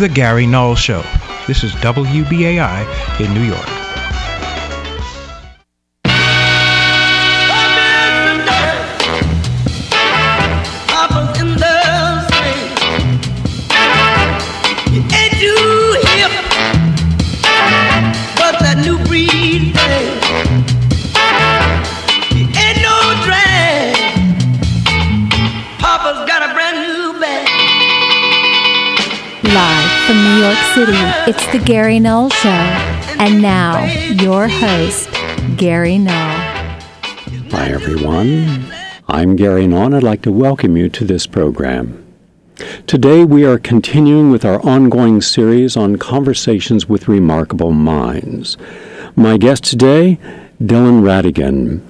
The Gary Null Show. This is WBAI in New York. It's the Gary Null Show. And now, your host, Gary Null. Hi, everyone. I'm Gary Null, I'd like to welcome you to this program. Today, we are continuing with our ongoing series on conversations with remarkable minds. My guest today, Dylan Ratigan.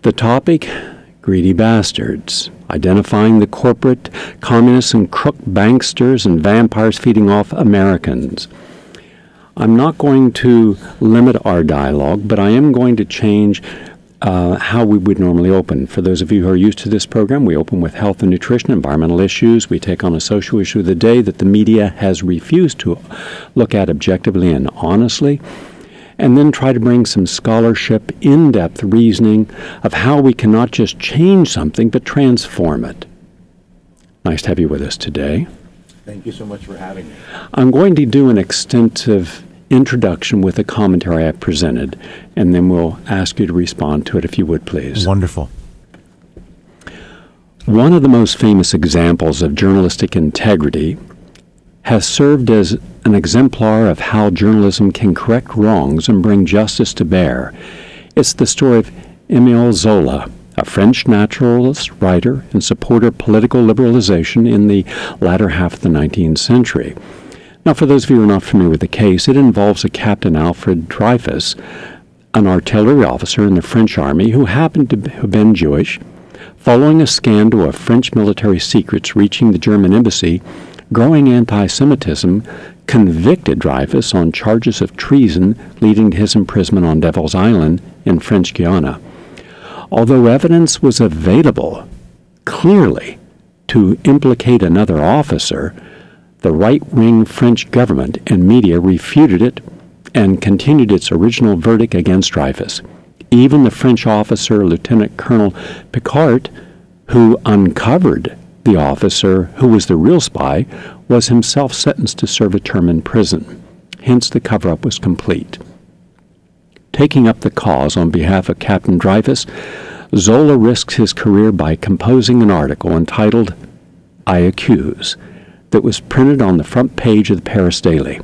The topic greedy bastards, identifying the corporate communists and crook banksters and vampires feeding off Americans. I'm not going to limit our dialogue, but I am going to change uh, how we would normally open. For those of you who are used to this program, we open with health and nutrition, environmental issues. We take on a social issue of the day that the media has refused to look at objectively and honestly and then try to bring some scholarship, in depth reasoning of how we can not just change something, but transform it. Nice to have you with us today. Thank you so much for having me. I'm going to do an extensive introduction with a commentary I presented, and then we'll ask you to respond to it if you would please. Wonderful. One of the most famous examples of journalistic integrity has served as an exemplar of how journalism can correct wrongs and bring justice to bear. It's the story of Emile Zola, a French naturalist, writer, and supporter of political liberalization in the latter half of the 19th century. Now, for those of you who are not familiar with the case, it involves a Captain Alfred Dreyfus, an artillery officer in the French army who happened to have been Jewish. Following a scandal of French military secrets reaching the German embassy, growing anti Semitism convicted Dreyfus on charges of treason, leading to his imprisonment on Devil's Island in French Guiana. Although evidence was available clearly to implicate another officer, the right wing French government and media refuted it and continued its original verdict against Dreyfus. Even the French officer, Lieutenant Colonel Picquart, who uncovered the officer, who was the real spy, was himself sentenced to serve a term in prison. Hence, the cover up was complete. Taking up the cause on behalf of Captain Dreyfus, Zola risks his career by composing an article entitled I Accuse that was printed on the front page of the Paris Daily.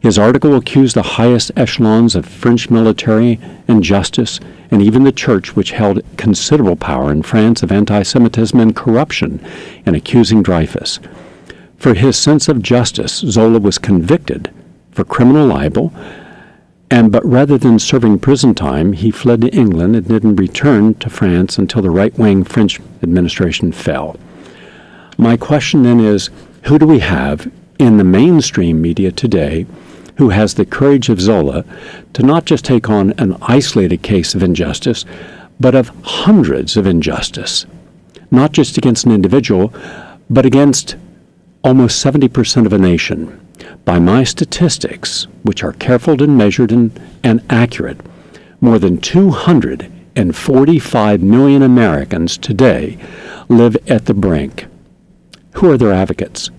His article accused the highest echelons of French military and justice, and even the church, which held considerable power in France, of anti Semitism and corruption, in accusing Dreyfus. For his sense of justice, Zola was convicted for criminal libel, and but rather than serving prison time, he fled to England and didn't return to France until the right wing French administration fell. My question then is who do we have in the mainstream media today who has the courage of Zola to not just take on an isolated case of injustice, but of hundreds of injustice, not just against an individual, but against almost 70% of a nation. By my statistics, which are careful and measured and, and accurate, more than 245 million Americans today live at the brink. Who are their advocates?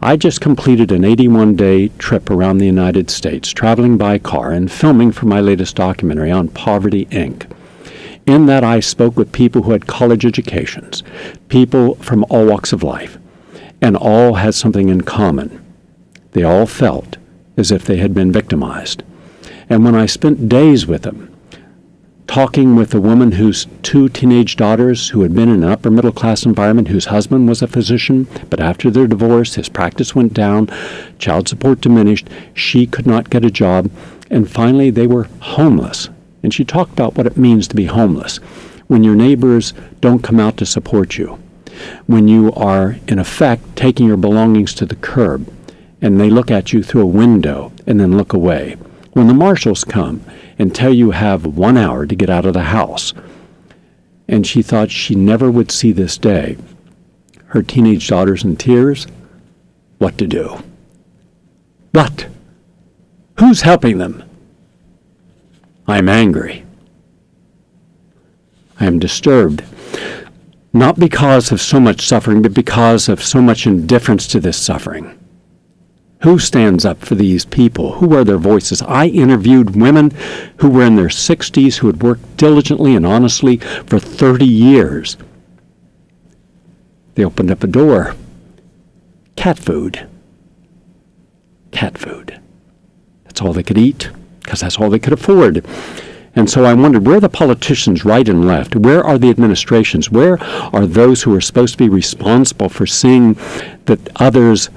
I just completed an 81 day trip around the United States, traveling by car and filming for my latest documentary on Poverty Inc. In that, I spoke with people who had college educations, people from all walks of life, and all had something in common. They all felt as if they had been victimized. And when I spent days with them, talking with a woman whose two teenage daughters, who had been in an upper middle class environment, whose husband was a physician, but after their divorce, his practice went down, child support diminished, she could not get a job, and finally they were homeless. And she talked about what it means to be homeless when your neighbors don't come out to support you, when you are, in effect, taking your belongings to the curb, and they look at you through a window and then look away. When the marshals come until you have one hour to get out of the house. And she thought she never would see this day. Her teenage daughter's in tears. What to do? But who's helping them? I'm angry. I am disturbed, not because of so much suffering, but because of so much indifference to this suffering. Who stands up for these people? Who are their voices? I interviewed women who were in their 60s who had worked diligently and honestly for 30 years. They opened up a door. Cat food. Cat food. That's all they could eat because that's all they could afford. And so I wondered where the politicians, right and left? Where are the administrations? Where are those who are supposed to be responsible for seeing that others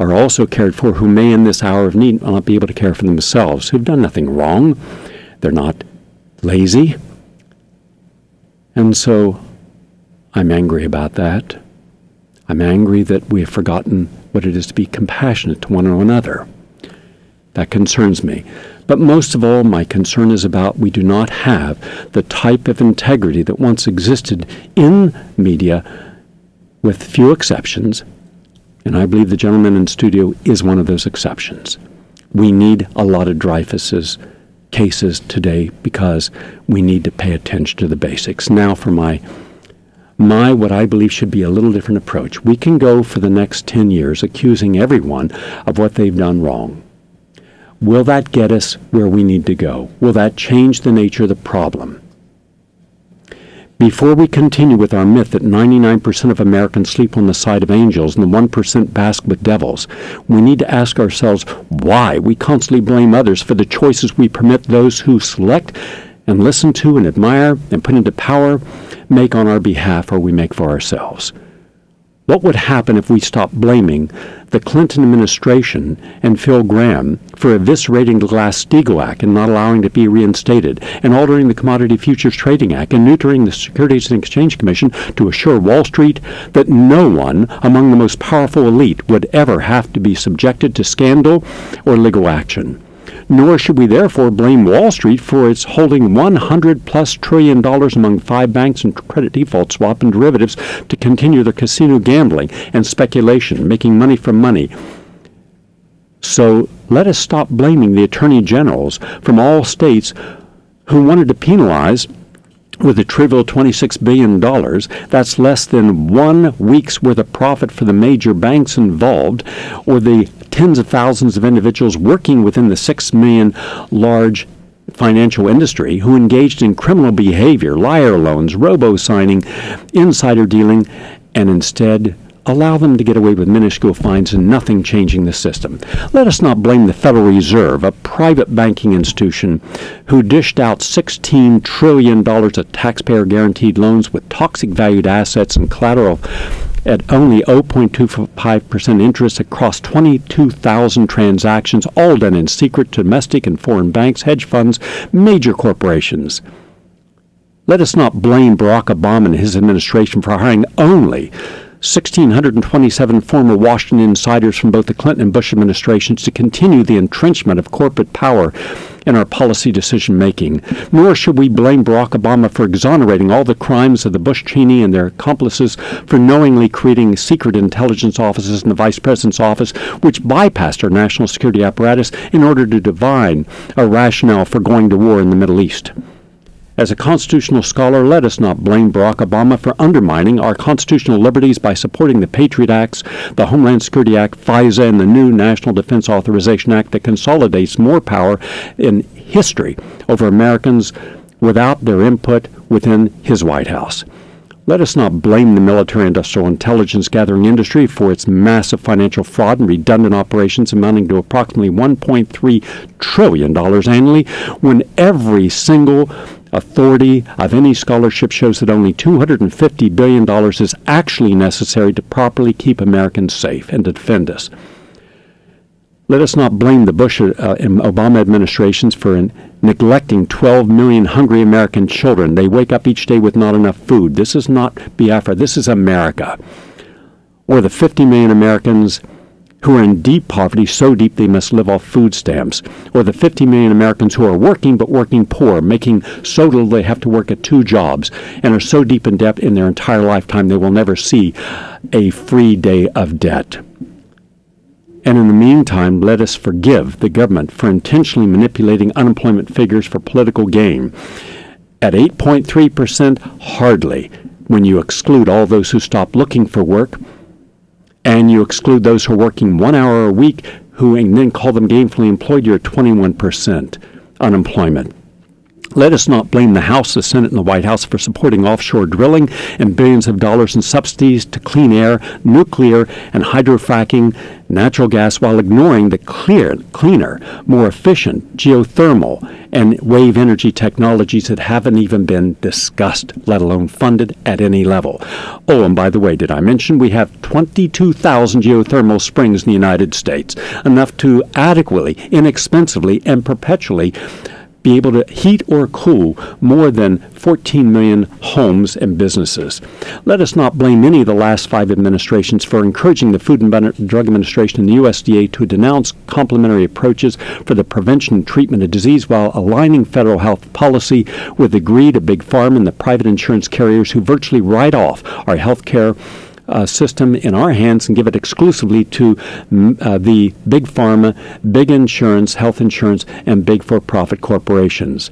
are also cared for who may, in this hour of need, not be able to care for themselves, who've done nothing wrong? They're not lazy. And so I'm angry about that. I'm angry that we have forgotten what it is to be compassionate to one another. That concerns me. But most of all, my concern is about we do not have the type of integrity that once existed in media, with few exceptions. And I believe the gentleman in studio is one of those exceptions. We need a lot of Dreyfus's cases today because we need to pay attention to the basics. Now for my my what I believe should be a little different approach. We can go for the next 10 years accusing everyone of what they've done wrong. Will that get us where we need to go? Will that change the nature of the problem? Before we continue with our myth that 99% of Americans sleep on the side of angels and the 1% bask with devils, we need to ask ourselves why we constantly blame others for the choices we permit those who select and listen to and admire and put into power make on our behalf or we make for ourselves. What would happen if we stopped blaming the Clinton administration and Phil Gramm for eviscerating the Glass-Steagall Act and not allowing it to be reinstated, and altering the Commodity Futures Trading Act and neutering the Securities and Exchange Commission to assure Wall Street that no one among the most powerful elite would ever have to be subjected to scandal or legal action? Nor should we therefore blame Wall Street for its holding 100 plus trillion dollars among five banks and credit default swap and derivatives to continue their casino gambling and speculation, making money from money. So let us stop blaming the attorney generals from all states who wanted to penalize with a trivial $26 billion, that's less than one week's worth of profit for the major banks involved, or the tens of thousands of individuals working within the 6 million large financial industry who engaged in criminal behavior, liar loans, robo signing, insider dealing, and instead allow them to get away with minuscule fines and nothing changing the system. Let us not blame the Federal Reserve, a private banking institution who dished out $16 trillion of taxpayer guaranteed loans with toxic valued assets and collateral at only 0.25% interest across 22,000 transactions, all done in secret domestic and foreign banks, hedge funds, major corporations. Let us not blame Barack Obama and his administration for hiring only 1,627 former Washington insiders from both the Clinton and Bush administrations to continue the entrenchment of corporate power in our policy decision making. Nor should we blame Barack Obama for exonerating all the crimes of the Bush Cheney and their accomplices for knowingly creating secret intelligence offices in the Vice President's office, which bypassed our national security apparatus in order to divine a rationale for going to war in the Middle East. As a constitutional scholar, let us not blame Barack Obama for undermining our constitutional liberties by supporting the Patriot Acts, the Homeland Security Act, FISA, and the new National Defense Authorization Act that consolidates more power in history over Americans without their input within his White House. Let us not blame the military industrial intelligence gathering industry for its massive financial fraud and redundant operations amounting to approximately $1.3 trillion annually when every single authority of any scholarship shows that only $250 billion is actually necessary to properly keep Americans safe and to defend us. Let us not blame the Bush uh, and Obama administrations for neglecting 12 million hungry American children. They wake up each day with not enough food. This is not Biafra, this is America. Or the 50 million Americans who are in deep poverty, so deep they must live off food stamps, or the 50 million Americans who are working but working poor, making so little they have to work at two jobs, and are so deep in debt in their entire lifetime they will never see a free day of debt. And in the meantime, let us forgive the government for intentionally manipulating unemployment figures for political gain. At 8.3%, hardly, when you exclude all those who stop looking for work and you exclude those who are working one hour a week who and then call them gainfully employed, you're at 21% unemployment. Let us not blame the House, the Senate, and the White House for supporting offshore drilling and billions of dollars in subsidies to clean air, nuclear, and hydrofracking natural gas while ignoring the clear, cleaner, more efficient geothermal and wave energy technologies that haven't even been discussed, let alone funded at any level. Oh, and by the way, did I mention we have 22,000 geothermal springs in the United States, enough to adequately, inexpensively, and perpetually be able to heat or cool more than 14 million homes and businesses. Let us not blame any of the last five administrations for encouraging the Food and Drug Administration and the USDA to denounce complementary approaches for the prevention and treatment of disease while aligning federal health policy with the greed of big pharma and the private insurance carriers who virtually write off our health care uh, system in our hands and give it exclusively to mm, uh, the big pharma, big insurance, health insurance, and big for profit corporations.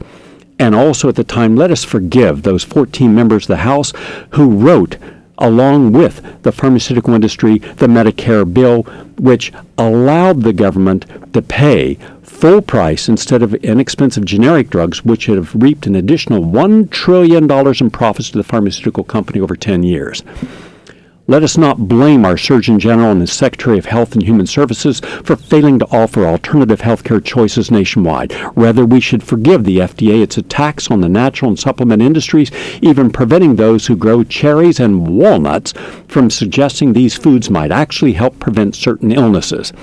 And also at the time, let us forgive those 14 members of the House who wrote along with the pharmaceutical industry, the Medicare bill, which allowed the government to pay full price instead of inexpensive generic drugs, which have reaped an additional $1 trillion in profits to the pharmaceutical company over 10 years. Let us not blame our Surgeon General and the Secretary of Health and Human Services for failing to offer alternative health care choices nationwide. Rather, we should forgive the FDA its attacks on the natural and supplement industries, even preventing those who grow cherries and walnuts from suggesting these foods might actually help prevent certain illnesses.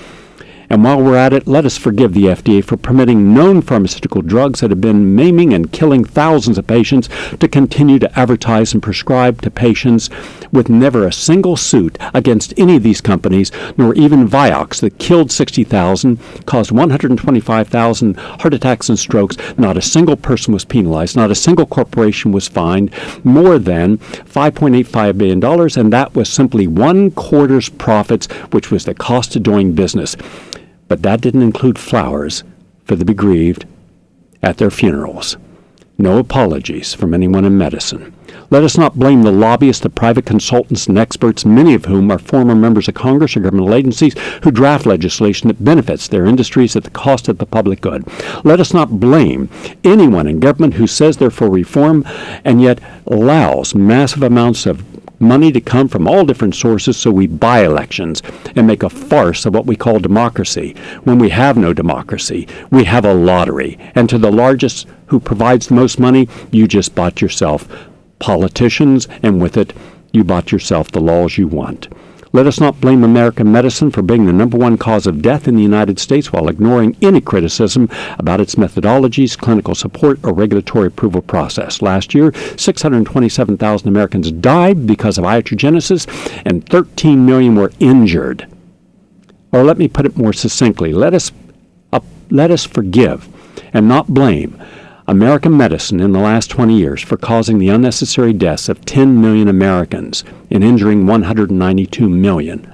And while we're at it, let us forgive the FDA for permitting known pharmaceutical drugs that have been maiming and killing thousands of patients to continue to advertise and prescribe to patients with never a single suit against any of these companies, nor even Vioxx that killed 60,000, caused 125,000 heart attacks and strokes. Not a single person was penalized, not a single corporation was fined more than $5.85 billion, and that was simply one quarter's profits, which was the cost of doing business. But that didn't include flowers for the bereaved at their funerals. No apologies from anyone in medicine. Let us not blame the lobbyists, the private consultants, and experts, many of whom are former members of Congress or governmental agencies who draft legislation that benefits their industries at the cost of the public good. Let us not blame anyone in government who says they're for reform and yet allows massive amounts of money to come from all different sources so we buy elections and make a farce of what we call democracy when we have no democracy. We have a lottery. And to the largest who provides the most money, you just bought yourself politicians, and with it, you bought yourself the laws you want. Let us not blame American medicine for being the number one cause of death in the United States while ignoring any criticism about its methodologies, clinical support, or regulatory approval process. Last year, 627,000 Americans died because of iatrogenesis and 13 million were injured. Or let me put it more succinctly, let us, uh, let us forgive and not blame American medicine in the last 20 years for causing the unnecessary deaths of 10 million Americans and injuring 192 million.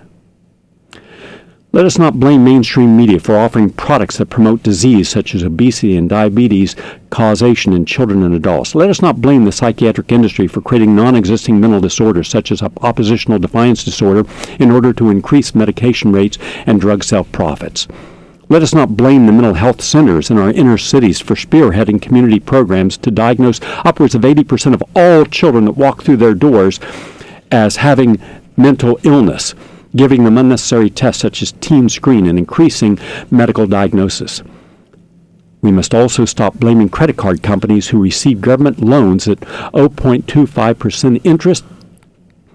Let us not blame mainstream media for offering products that promote disease such as obesity and diabetes causation in children and adults. Let us not blame the psychiatric industry for creating non existing mental disorders such as oppositional defiance disorder in order to increase medication rates and drug sale profits. Let us not blame the mental health centers in our inner cities for spearheading community programs to diagnose upwards of 80% of all children that walk through their doors as having mental illness, giving them unnecessary tests such as Teen Screen and increasing medical diagnosis. We must also stop blaming credit card companies who receive government loans at 0.25% interest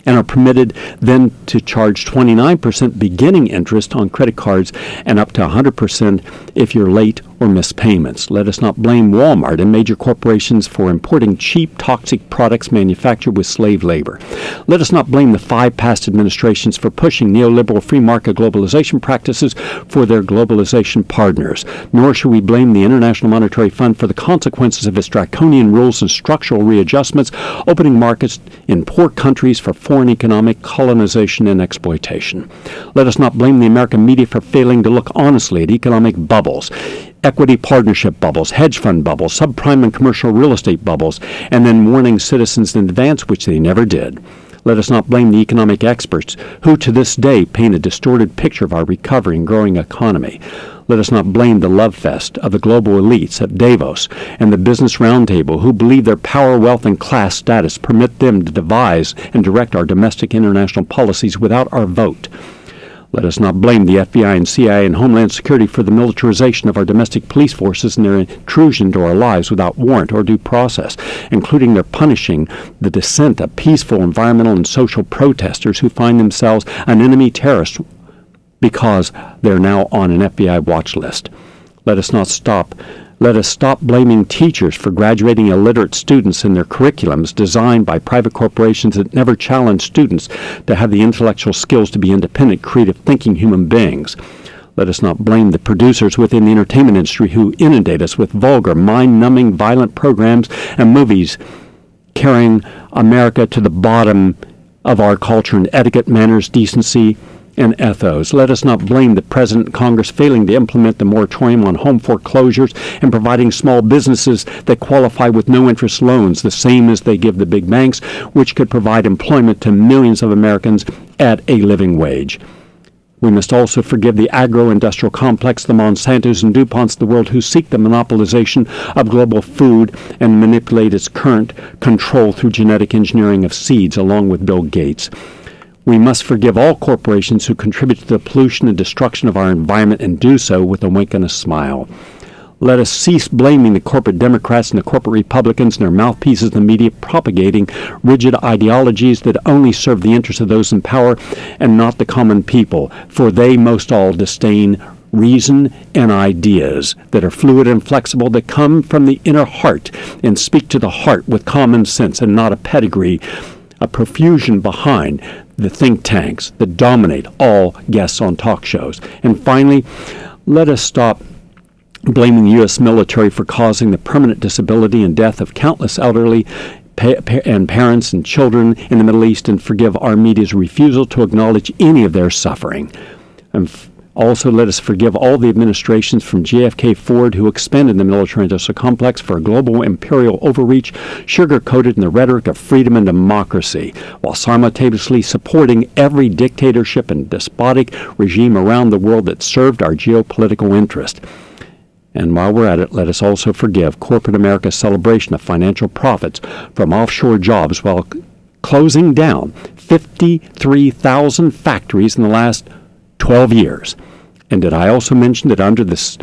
and are permitted then to charge 29% beginning interest on credit cards and up to 100% if you're late or missed payments. Let us not blame Walmart and major corporations for importing cheap, toxic products manufactured with slave labor. Let us not blame the five past administrations for pushing neoliberal free market globalization practices for their globalization partners. Nor should we blame the International Monetary Fund for the consequences of its draconian rules and structural readjustments, opening markets in poor countries for foreign economic colonization and exploitation. Let us not blame the American media for failing to look honestly at economic bubbles equity partnership bubbles, hedge fund bubbles, subprime and commercial real estate bubbles, and then warning citizens in advance, which they never did. Let us not blame the economic experts who to this day paint a distorted picture of our recovering growing economy. Let us not blame the love fest of the global elites at Davos and the Business Roundtable who believe their power, wealth, and class status permit them to devise and direct our domestic international policies without our vote. Let us not blame the FBI and CIA and Homeland Security for the militarization of our domestic police forces and their intrusion into our lives without warrant or due process, including their punishing the dissent of peaceful environmental and social protesters who find themselves an enemy terrorist because they're now on an FBI watch list. Let us not stop let us stop blaming teachers for graduating illiterate students in their curriculums designed by private corporations that never challenge students to have the intellectual skills to be independent, creative, thinking human beings. Let us not blame the producers within the entertainment industry who inundate us with vulgar, mind numbing, violent programs and movies carrying America to the bottom of our culture and etiquette, manners, decency, and ethos. Let us not blame the President and Congress failing to implement the moratorium on home foreclosures and providing small businesses that qualify with no interest loans, the same as they give the big banks, which could provide employment to millions of Americans at a living wage. We must also forgive the agro industrial complex, the Monsantos and DuPonts of the world who seek the monopolization of global food and manipulate its current control through genetic engineering of seeds, along with Bill Gates. We must forgive all corporations who contribute to the pollution and destruction of our environment and do so with a wink and a smile. Let us cease blaming the corporate Democrats and the corporate Republicans and their mouthpieces the media propagating rigid ideologies that only serve the interests of those in power and not the common people, for they most all disdain reason and ideas that are fluid and flexible that come from the inner heart and speak to the heart with common sense and not a pedigree a profusion behind the think tanks that dominate all guests on talk shows. And finally, let us stop blaming the U.S. military for causing the permanent disability and death of countless elderly and parents and children in the Middle East and forgive our media's refusal to acknowledge any of their suffering. Also, let us forgive all the administrations from JFK Ford who expanded the military industrial complex for a global imperial overreach, sugar coated in the rhetoric of freedom and democracy, while simultaneously supporting every dictatorship and despotic regime around the world that served our geopolitical interest. And while we're at it, let us also forgive corporate America's celebration of financial profits from offshore jobs while closing down 53,000 factories in the last 12 years. And did I also mention that under this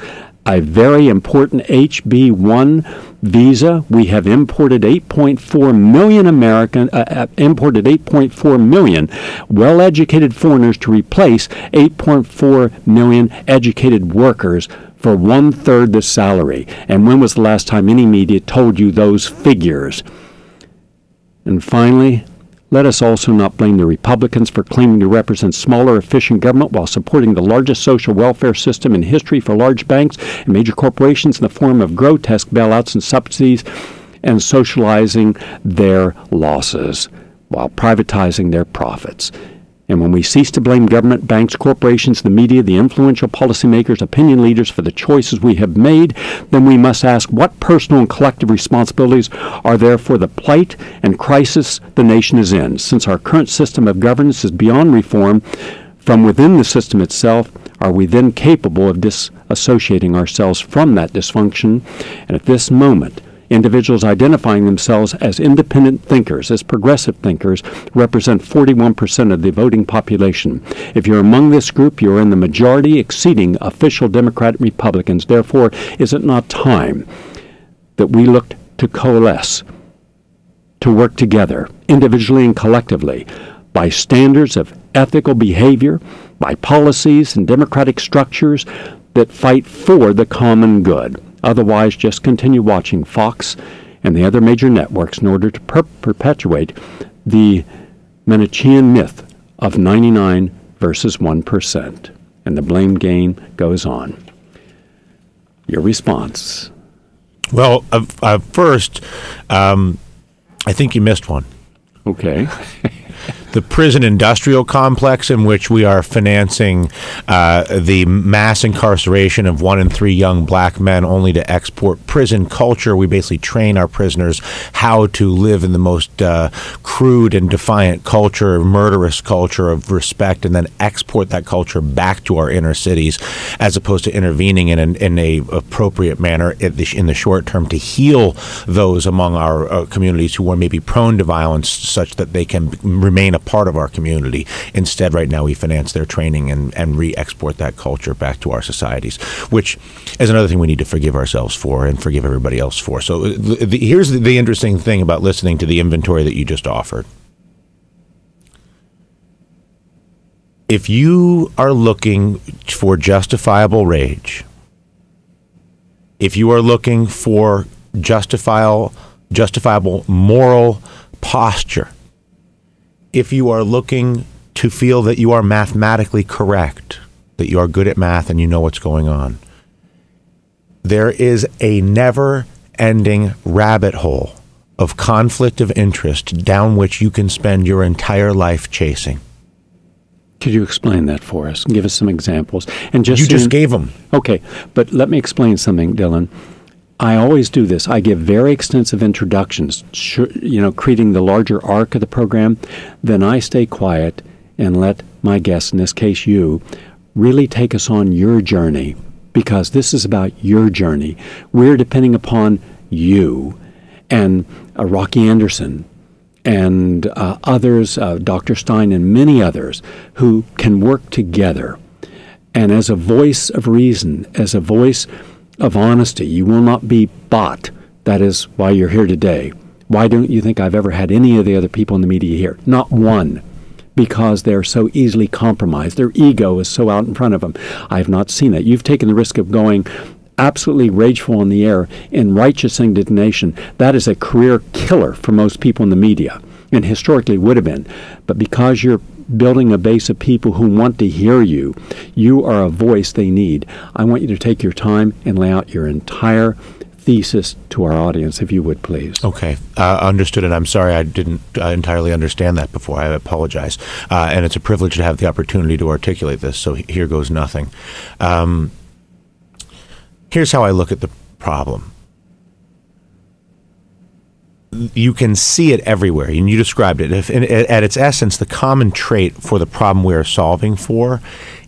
a very important HB1 visa, we have imported 8.4 million American uh, uh imported 8.4 million well-educated foreigners to replace 8.4 million educated workers for one third the salary. And when was the last time any media told you those figures? And finally, let us also not blame the Republicans for claiming to represent smaller, efficient government while supporting the largest social welfare system in history for large banks and major corporations in the form of grotesque bailouts and subsidies and socializing their losses while privatizing their profits. And when we cease to blame government, banks, corporations, the media, the influential policymakers, opinion leaders for the choices we have made, then we must ask what personal and collective responsibilities are there for the plight and crisis the nation is in. Since our current system of governance is beyond reform, from within the system itself, are we then capable of disassociating ourselves from that dysfunction? And at this moment, Individuals identifying themselves as independent thinkers, as progressive thinkers, represent 41% of the voting population. If you're among this group, you're in the majority, exceeding official Democrat Republicans. Therefore, is it not time that we look to coalesce, to work together, individually and collectively, by standards of ethical behavior, by policies and democratic structures that fight for the common good. Otherwise, just continue watching Fox and the other major networks in order to per- perpetuate the Manichean myth of 99 versus 1%. And the blame game goes on. Your response. Well, uh, uh, first, um, I think you missed one. Okay. the prison industrial complex in which we are financing uh, the mass incarceration of one in three young black men only to export prison culture. We basically train our prisoners how to live in the most uh, crude and defiant culture, murderous culture of respect, and then export that culture back to our inner cities, as opposed to intervening in an in a appropriate manner in the, in the short term to heal those among our uh, communities who are maybe prone to violence, such that they can remain a part of our community. Instead, right now, we finance their training and, and re export that culture back to our societies, which is another thing we need to forgive ourselves for and forgive everybody else for. So, uh, the, the, here's the, the interesting thing about listening to the inventory that you just offered. If you are looking for justifiable rage, if you are looking for justifiable, justifiable moral posture, if you are looking to feel that you are mathematically correct, that you are good at math and you know what's going on, there is a never ending rabbit hole of conflict of interest down which you can spend your entire life chasing. Could you explain that for us? Give us some examples. And just you just in, gave them. Okay, but let me explain something, Dylan. I always do this. I give very extensive introductions, you know, creating the larger arc of the program. Then I stay quiet and let my guests, in this case you, really take us on your journey because this is about your journey. We're depending upon you and uh, Rocky Anderson and uh, others, uh, Dr. Stein and many others, who can work together. And as a voice of reason, as a voice of honesty. You will not be bought. That is why you're here today. Why don't you think I've ever had any of the other people in the media here? Not one. Because they're so easily compromised. Their ego is so out in front of them. I have not seen that. You've taken the risk of going absolutely rageful in the air in righteous indignation. That is a career killer for most people in the media, and historically would have been. But because you're building a base of people who want to hear you. You are a voice they need. I want you to take your time and lay out your entire thesis to our audience, if you would please. Okay, uh, understood. And I'm sorry I didn't uh, entirely understand that before. I apologize. Uh, and it's a privilege to have the opportunity to articulate this. So here goes nothing. Um, here's how I look at the problem you can see it everywhere, and you described it. If, in, at its essence, the common trait for the problem we are solving for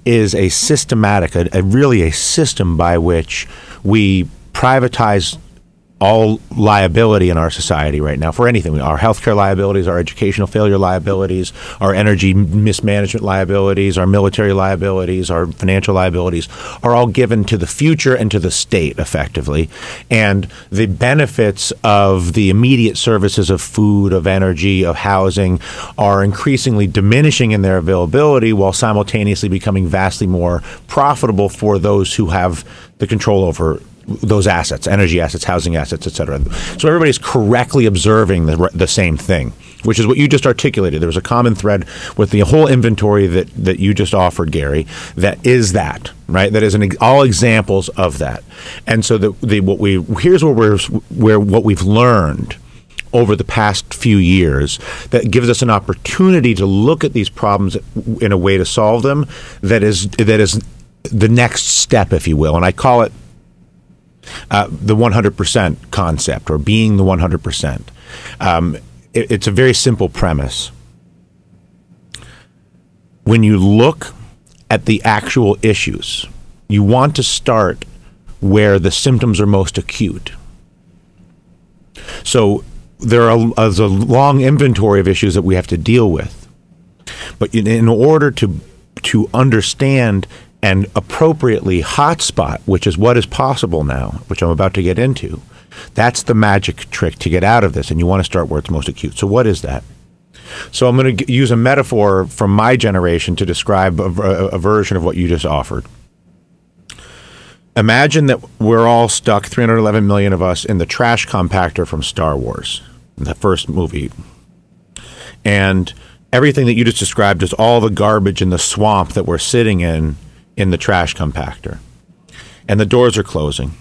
is a systematic, a, a really a system by which we privatize all liability in our society right now for anything. Our healthcare liabilities, our educational failure liabilities, our energy mismanagement liabilities, our military liabilities, our financial liabilities are all given to the future and to the state effectively. And the benefits of the immediate services of food, of energy, of housing are increasingly diminishing in their availability while simultaneously becoming vastly more profitable for those who have the control over those assets, energy assets, housing assets, et cetera. So everybody's correctly observing the, the same thing, which is what you just articulated. There was a common thread with the whole inventory that, that you just offered, Gary, that is that, right? That is an, all examples of that. And so the, the, what we, here's where we're, where what we've learned over the past few years that gives us an opportunity to look at these problems in a way to solve them that is that is the next step, if you will. And I call it uh, the 100% concept or being the 100%. Um, it, it's a very simple premise. When you look at the actual issues, you want to start where the symptoms are most acute. So there are a, a long inventory of issues that we have to deal with. But in, in order to to understand and appropriately hotspot, which is what is possible now, which I'm about to get into. That's the magic trick to get out of this, and you want to start where it's most acute. So, what is that? So, I'm going to use a metaphor from my generation to describe a, a, version of what you just offered. Imagine that we're all stuck, 311 million of us, in the trash compactor from Star Wars, the first movie. And everything that you just described is all the garbage in the swamp that we're sitting in in the trash compactor. And the doors are closing.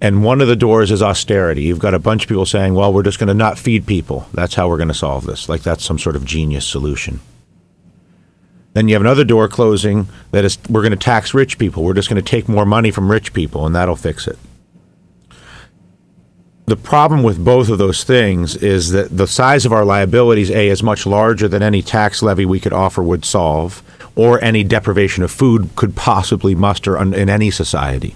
And one of the doors is austerity. You've got a bunch of people saying, well, we're just going to not feed people. That's how we're going to solve this. Like that's some sort of genius solution. Then you have another door closing that is, we're going to tax rich people. We're just going to take more money from rich people, and that'll fix it. The problem with both of those things is that the size of our liabilities, A, is much larger than any tax levy we could offer would solve, or any deprivation of food could possibly muster in any society.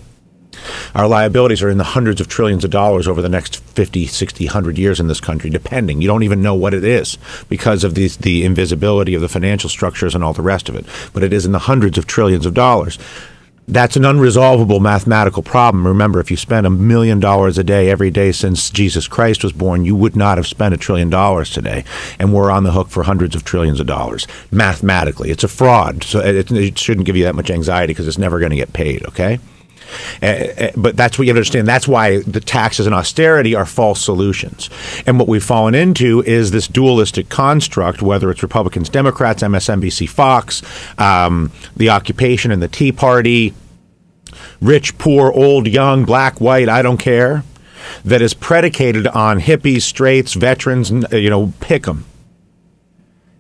Our liabilities are in the hundreds of trillions of dollars over the next 50, 60, 100 years in this country, depending. You don't even know what it is because of the, the invisibility of the financial structures and all the rest of it. But it is in the hundreds of trillions of dollars. That's an unresolvable mathematical problem. Remember, if you spent a million dollars a day every day since Jesus Christ was born, you would not have spent a trillion dollars today. And we're on the hook for hundreds of trillions of dollars mathematically. It's a fraud. So it, it shouldn't give you that much anxiety because it's never going to get paid, okay? Uh, but that's what you understand. That's why the taxes and austerity are false solutions. And what we've fallen into is this dualistic construct, whether it's Republicans, Democrats, MSNBC, Fox, um, the occupation and the Tea Party, rich, poor, old, young, black, white, I don't care, that is predicated on hippies, straights, veterans, you know, pick them.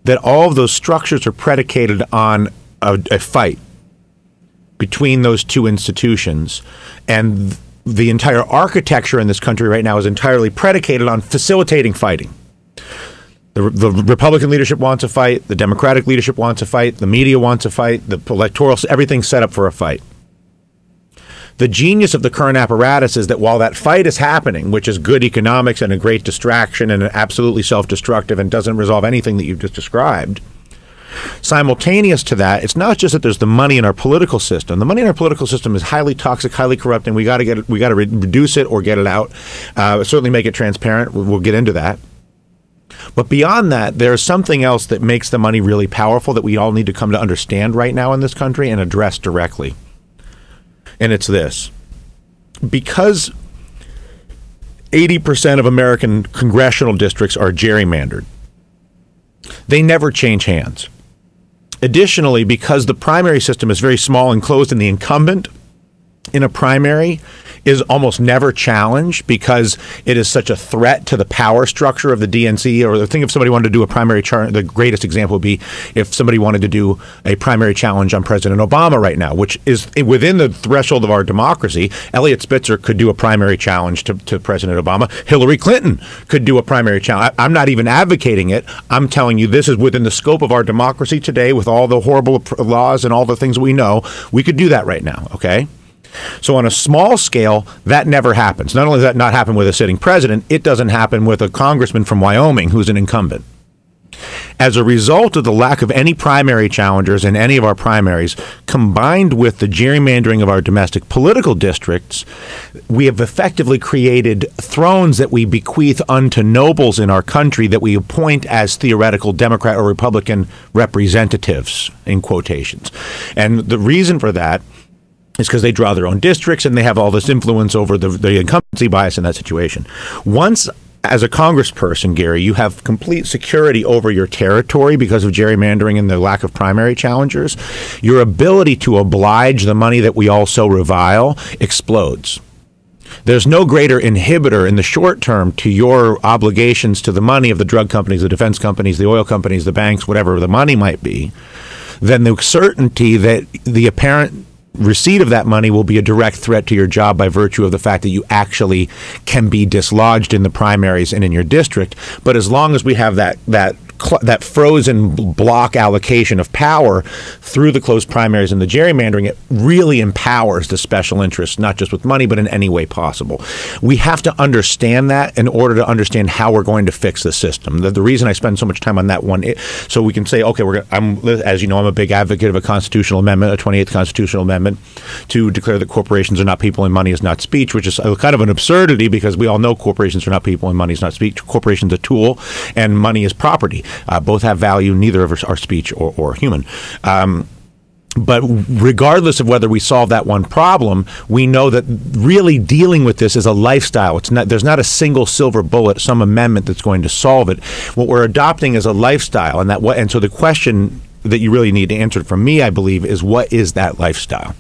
That all of those structures are predicated on a, a fight between those two institutions. And the entire architecture in this country right now is entirely predicated on facilitating fighting. The, the, Republican leadership wants a fight. The Democratic leadership wants a fight. The media wants a fight. The electoral, everything's set up for a fight. The genius of the current apparatus is that while that fight is happening, which is good economics and a great distraction and absolutely self destructive and doesn't resolve anything that you've just described, Simultaneous to that, it's not just that there's the money in our political system. The money in our political system is highly toxic, highly corrupt, and we got to get it, we got to re- reduce it or get it out. Uh, certainly make it transparent. We'll get into that. But beyond that, there's something else that makes the money really powerful that we all need to come to understand right now in this country and address directly. And it's this because 80% of American congressional districts are gerrymandered, they never change hands. Additionally, because the primary system is very small and closed in the incumbent in a primary, is almost never challenged because it is such a threat to the power structure of the DNC. Or think if somebody wanted to do a primary challenge, the greatest example would be if somebody wanted to do a primary challenge on President Obama right now, which is within the threshold of our democracy. Eliot Spitzer could do a primary challenge to, to President Obama. Hillary Clinton could do a primary challenge. I, I'm not even advocating it. I'm telling you this is within the scope of our democracy today with all the horrible laws and all the things we know. We could do that right now, okay? So, on a small scale, that never happens. Not only does that not happen with a sitting president, it doesn't happen with a congressman from Wyoming who's an incumbent. As a result of the lack of any primary challengers in any of our primaries, combined with the gerrymandering of our domestic political districts, we have effectively created thrones that we bequeath unto nobles in our country that we appoint as theoretical Democrat or Republican representatives, in quotations. And the reason for that is because they draw their own districts and they have all this influence over the, the incumbency bias in that situation. Once as a congressperson, Gary, you have complete security over your territory because of gerrymandering and the lack of primary challengers. Your ability to oblige the money that we all so revile explodes. There's no greater inhibitor in the short term to your obligations to the money of the drug companies, the defense companies, the oil companies, the banks, whatever the money might be, than the certainty that the apparent receipt of that money will be a direct threat to your job by virtue of the fact that you actually can be dislodged in the primaries and in your district. But as long as we have that that that frozen block allocation of power through the closed primaries and the gerrymandering, it really empowers the special interests, not just with money, but in any way possible. We have to understand that in order to understand how we're going to fix the system. The, the reason I spend so much time on that one, it, so we can say, okay, we're I'm as you know, I'm a big advocate of a constitutional amendment, a 28th constitutional amendment, to declare that corporations are not people and money is not speech, which is kind of an absurdity because we all know corporations are not people and money is not speech. Corporations a tool, and money is property. Uh, both have value. Neither of us are speech or, or human. Um, but regardless of whether we solve that one problem, we know that really dealing with this is a lifestyle. It's not there's not a single silver bullet, some amendment that's going to solve it. What we're adopting is a lifestyle, and that what and so the question that you really need to answer from me, I believe, is what is that lifestyle?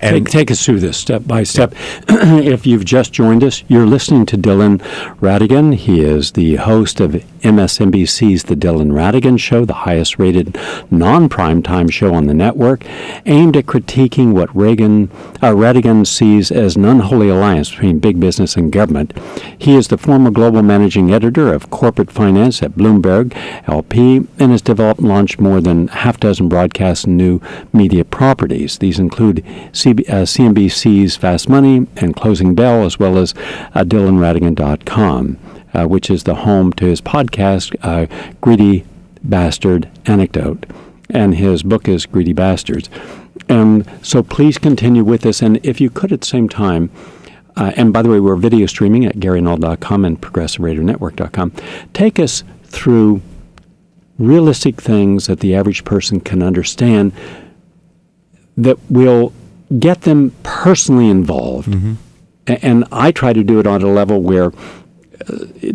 And take, take us through this step by step. if you've just joined us, you're listening to Dylan Ratigan. He is the host of MSNBC's The Dylan Ratigan Show, the highest rated non primetime show on the network, aimed at critiquing what Reagan, uh, Ratigan sees as an unholy alliance between big business and government. He is the former global managing editor of corporate finance at Bloomberg LP and has developed and launched more than half dozen broadcast and new media properties. These include CB, uh, CNBC's Fast Money and Closing Bell, as well as uh, DylanRatigan.com uh, which is the home to his podcast, uh, Greedy Bastard Anecdote. And his book is Greedy Bastards. And so please continue with this. And if you could at the same time, uh, and by the way, we're video streaming at GaryNull.com and ProgressiveRadioNetwork.com. Take us through realistic things that the average person can understand that will get them personally involved. Mm-hmm. And I try to do it on a level where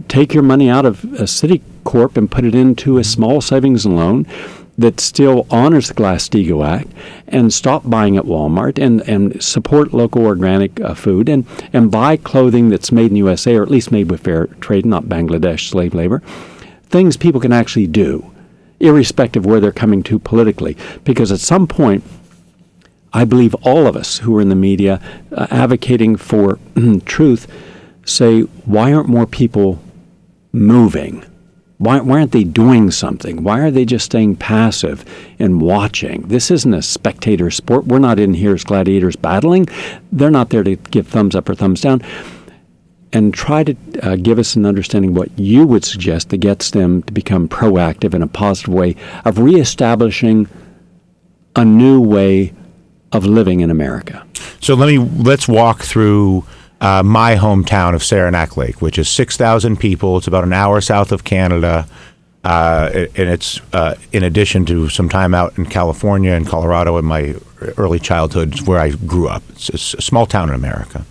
take your money out of a Citicorp and put it into a small savings and loan that still honors the Glass-Steagall Act and stop buying at Walmart and, and support local organic uh, food and, and buy clothing that's made in USA or at least made with fair trade, not Bangladesh slave labor. Things people can actually do, irrespective of where they're coming to politically. Because at some point, I believe all of us who are in the media uh, advocating for truth say, why aren't more people moving? Why, why aren't they doing something? Why are they just staying passive and watching? This isn't a spectator sport. We're not in here as gladiators battling. They're not there to give thumbs up or thumbs down. And try to uh, give us an understanding what you would suggest that gets them to become proactive in a positive way of reestablishing a new way of living in America. So let me let's walk through uh, my hometown of Saranac Lake, which is 6,000 people. It's about an hour south of Canada. Uh, and it's uh, in addition to some time out in California and Colorado in my early childhood, where I grew up. It's a small town in America.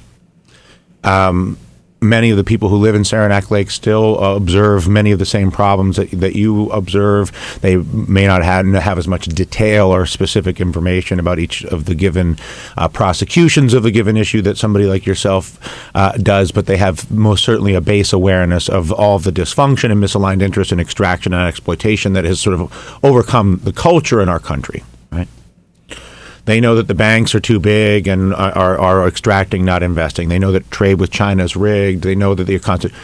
Um, many of the people who live in Saranac Lake still uh, observe many of the same problems that, that you observe. They may not have, have as much detail or specific information about each of the given uh, prosecutions of a given issue that somebody like yourself uh, does, but they have most certainly a base awareness of all of the dysfunction and misaligned interest in extraction and exploitation that has sort of overcome the culture in our country. They know that the banks are too big and are, are extracting, not investing. They know that trade with China is rigged. They know that the economy.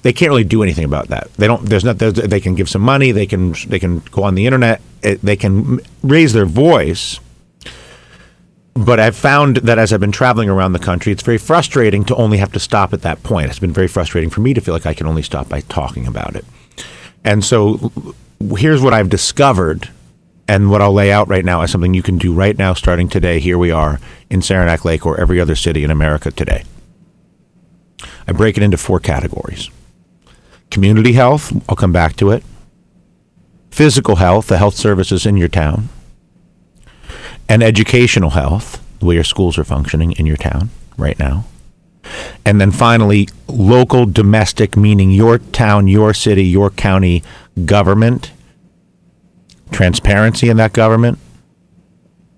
They can't really do anything about that. They don't. There's not. There's, they can give some money. They can. They can go on the internet. They can raise their voice. But I've found that as I've been traveling around the country, it's very frustrating to only have to stop at that point. It's been very frustrating for me to feel like I can only stop by talking about it. And so here's what I've discovered and what I'll lay out right now is something you can do right now, starting today. Here we are in Saranac Lake or every other city in America today. I break it into four categories community health, I'll come back to it, physical health, the health services in your town, and educational health, the way your schools are functioning in your town right now. And then finally, local domestic, meaning your town, your city, your county government transparency in that government,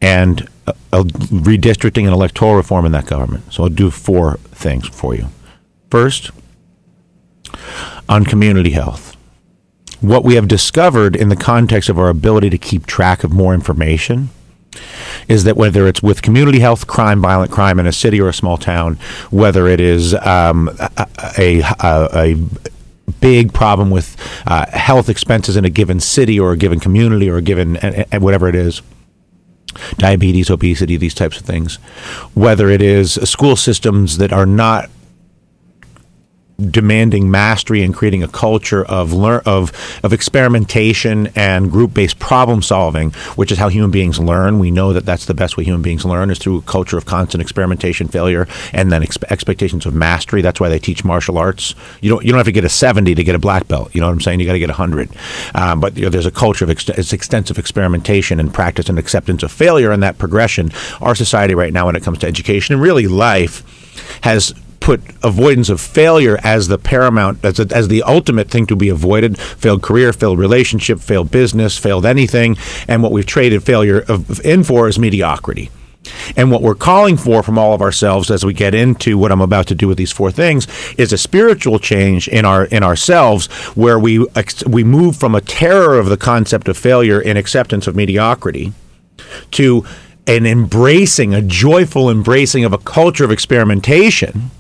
and a, a redistricting and electoral reform in that government. So I'll do four things for you. First, on community health. What we have discovered in the context of our ability to keep track of more information is that whether it's with community health, crime, violent crime in a city or a small town, whether it is um, a, a, a, a big problem with uh, health expenses in a given city or a given community or a given uh, whatever it is. Diabetes, obesity, these types of things, whether it is school systems that are not demanding mastery and creating a culture of learn of of experimentation and group based problem solving, which is how human beings learn. We know that that's the best way human beings learn is through a culture of constant experimentation, failure, and then expe- expectations of mastery. That's why they teach martial arts. You don't you don't have to get a seventy to get a black belt. You know what I'm saying? You got to get a hundred. Um, but you know, there's a culture of ex- extensive experimentation and practice and acceptance of failure and that progression. Our society right now, when it comes to education and really life, has put avoidance of failure as the paramount, as, a, as the ultimate thing to be avoided. Failed career, failed relationship, failed business, failed anything, and what we've traded failure of, in for is mediocrity. And what we're calling for from all of ourselves as we get into what I'm about to do with these four things is a spiritual change in our in ourselves where we we move from a terror of the concept of failure and acceptance of mediocrity to an embracing, a joyful embracing of a culture of experimentation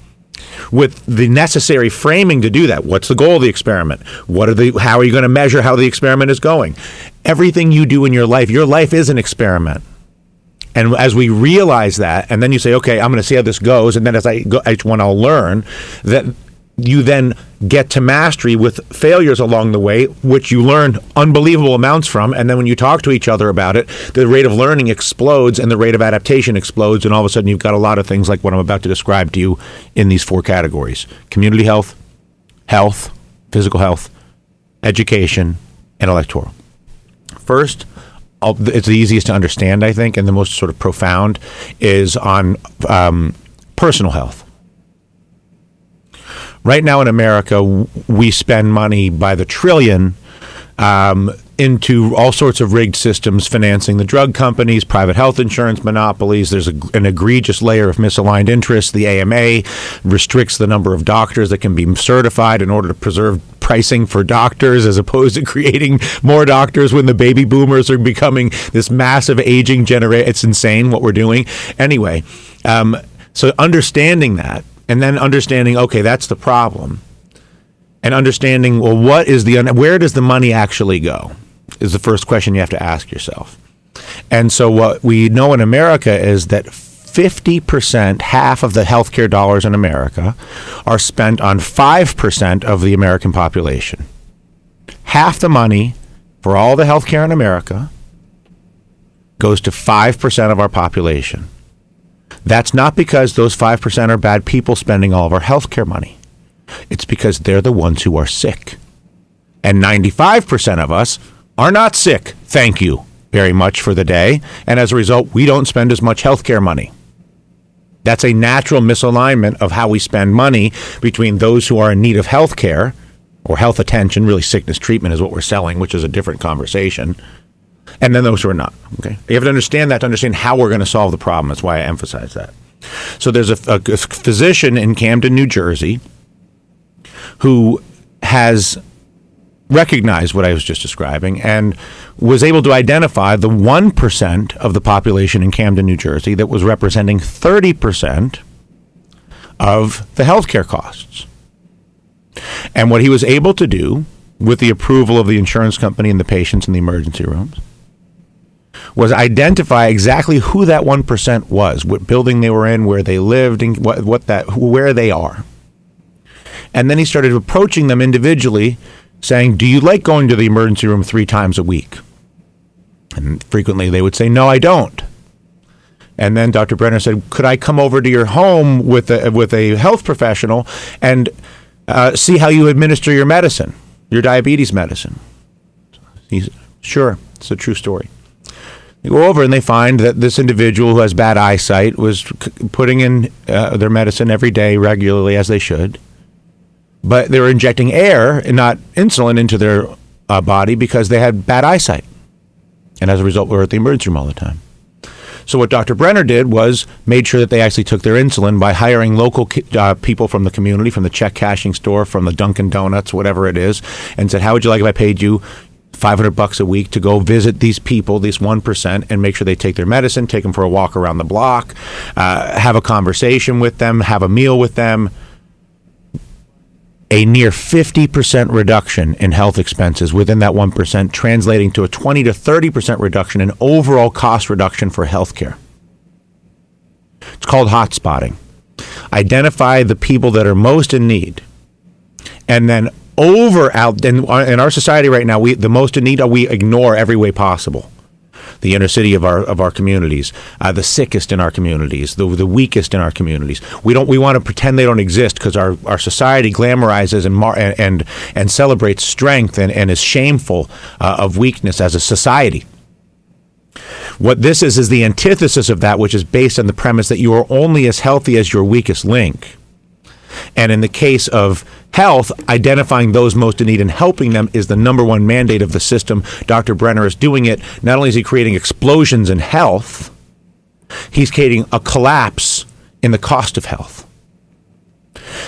with the necessary framing to do that. What's the goal of the experiment? What are the how are you going to measure how the experiment is going? Everything you do in your life, your life is an experiment. And as we realize that, and then you say, okay, I'm going to see how this goes, and then as I go, each one I'll learn that you then get to mastery with failures along the way, which you learn unbelievable amounts from. And then when you talk to each other about it, the rate of learning explodes and the rate of adaptation explodes. And all of a sudden, you've got a lot of things like what I'm about to describe to you in these four categories community health, health, physical health, education, and electoral. First, it's the easiest to understand, I think, and the most sort of profound is on um, personal health right now in America, we spend money by the trillion um, into all sorts of rigged systems financing the drug companies, private health insurance monopolies. There's a, an egregious layer of misaligned interests. The AMA restricts the number of doctors that can be certified in order to preserve pricing for doctors as opposed to creating more doctors when the baby boomers are becoming this massive aging generation. It's insane what we're doing. Anyway, um, so understanding that and then understanding, okay, that's the problem, and understanding, well, what is the where does the money actually go? Is the first question you have to ask yourself. And so, what we know in America is that 50%, half of the healthcare dollars in America, are spent on 5% of the American population. Half the money for all the healthcare in America goes to 5% of our population. That's not because those 5% are bad people spending all of our healthcare money. It's because they're the ones who are sick. And 95% of us are not sick. Thank you very much for the day. And as a result, we don't spend as much healthcare money. That's a natural misalignment of how we spend money between those who are in need of health care or health attention, really sickness treatment is what we're selling, which is a different conversation, and then those who are not. Okay, you have to understand that to understand how we're going to solve the problem. That's why I emphasize that. So there's a, a physician in Camden, New Jersey, who has recognized what I was just describing and was able to identify the 1% of the population in Camden, New Jersey that was representing 30% of the healthcare costs. And what he was able to do with the approval of the insurance company and the patients in the emergency rooms was identify exactly who that 1% was, what building they were in, where they lived, and what, what that, where they are. And then he started approaching them individually, saying, Do you like going to the emergency room three times a week? And frequently they would say, No, I don't. And then Dr. Brenner said, Could I come over to your home with a, with a health professional and uh, see how you administer your medicine, your diabetes medicine? He's Sure, it's a true story. They go over and they find that this individual who has bad eyesight was putting in uh, their medicine every day regularly as they should, but they were injecting air and not insulin into their uh, body because they had bad eyesight. And as a result, we were at the emergency room all the time. So what Dr. Brenner did was made sure that they actually took their insulin by hiring local uh, people from the community, from the check cashing store, from the Dunkin' Donuts, whatever it is, and said, "How would you like if I paid you 500 bucks a week to go visit these people, these 1%, and make sure they take their medicine, take them for a walk around the block, uh, have a conversation with them, have a meal with them. A near 50% reduction in health expenses within that 1%, translating to a 20 to 30% reduction in overall cost reduction for healthcare. It's called hot spotting. Identify the people that are most in need and then over out in, in our society right now, we the most in need are we ignore every way possible the inner city of our of our communities, uh, the sickest in our communities, the the weakest in our communities. We don't we want to pretend they don't exist because our, our society glamorizes and mar- and and celebrates strength and, and is shameful uh, of weakness as a society. What this is is the antithesis of that, which is based on the premise that you are only as healthy as your weakest link. And in the case of health, identifying those most in need and helping them is the number one mandate of the system. Dr. Brenner is doing it. Not only is he creating explosions in health, he's creating a collapse in the cost of health.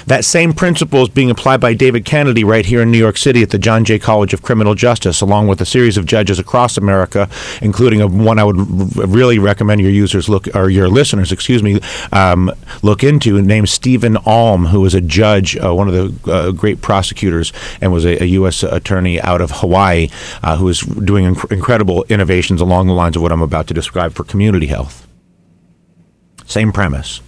That same principle is being applied by David Kennedy right here in New York City at the John Jay College of Criminal Justice, along with a series of judges across America, including a, one I would really recommend your users look or your listeners, excuse me, um, look into, named Steven Alm, who was a judge, uh, one of the uh, great prosecutors, and was a, a U.S. attorney out of Hawaii, uh, who is doing inc- incredible innovations along the lines of what I'm about to describe for community health. Same premise